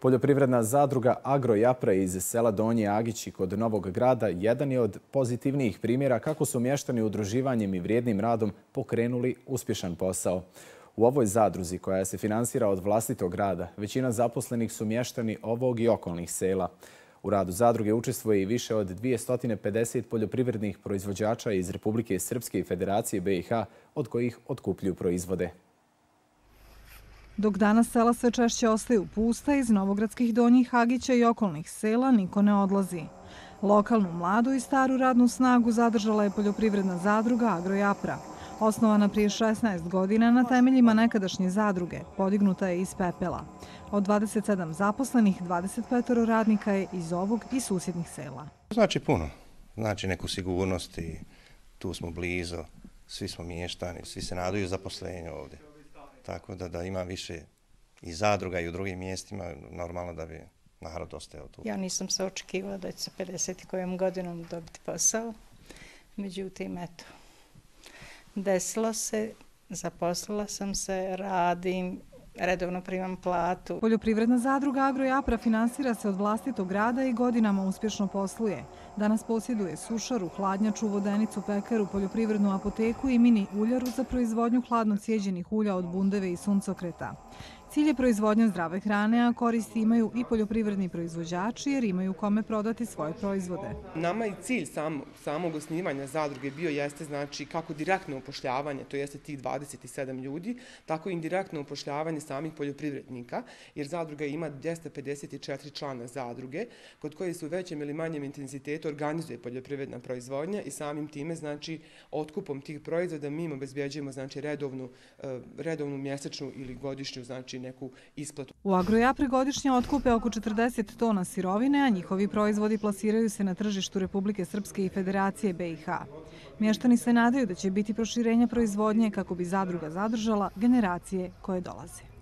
Poljoprivredna zadruga Agrojapra iz sela Donje Agići kod Novog grada jedan je od pozitivnijih primjera kako su mještani udruživanjem i vrijednim radom pokrenuli uspješan posao. U ovoj zadruzi koja se finansira od vlastitog grada, većina zaposlenih su mještani ovog i okolnih sela. U radu zadruge učestvuje i više od 250 poljoprivrednih proizvođača iz Republike Srpske i Federacije BiH, od kojih otkupljuju proizvode. Dok danas sela sve češće ostaju pusta, iz Novogradskih donjih Hagića i okolnih sela niko ne odlazi. Lokalnu mladu i staru radnu snagu zadržala je poljoprivredna zadruga Agrojapra. Osnovana prije 16 godina na temeljima nekadašnje zadruge, podignuta je iz pepela. Od 27 zaposlenih, 25 radnika je iz ovog i susjednih sela. Znači puno. Znači neku sigurnost i tu smo blizo, svi smo mještani, svi se naduju zaposlenju ovdje tako da da ima više i zadruga i u drugim mjestima, normalno da bi narod ostao tu. Ja nisam se očekivala da će sa 50 kojom godinom dobiti posao, međutim, eto, desilo se, zaposlila sam se, radim, redovno primam platu. Poljoprivredna zadruga Agrojapra finansira se od vlastitog grada i godinama uspješno posluje. Danas posjeduje sušaru, hladnjaču, vodenicu, pekaru, poljoprivrednu apoteku i mini uljaru za proizvodnju hladno cijeđenih ulja od bundeve i suncokreta. Cilj je proizvodnja zdrave hrane, a koristi imaju i poljoprivredni proizvođači jer imaju kome prodati svoje proizvode. Nama i cilj sam, samog osnivanja zadruge bio jeste znači kako direktno upošljavanje, to jeste tih 27 ljudi, tako i indirektno upošljavanje samih poljoprivrednika, jer zadruga ima 254 člana zadruge, kod koje su u većem ili manjem intenzitetu organizuje poljoprivredna proizvodnja i samim time, znači, otkupom tih proizvoda mi im obezbjeđujemo, znači, redovnu, e, redovnu mjesečnu ili godišnju, znači, neku isplatu. U Agrojapri godišnje otkupe oko 40 tona sirovine, a njihovi proizvodi plasiraju se na tržištu Republike Srpske i Federacije BiH. Mještani se nadaju da će biti proširenja proizvodnje kako bi zadruga zadržala generacije koje dolaze.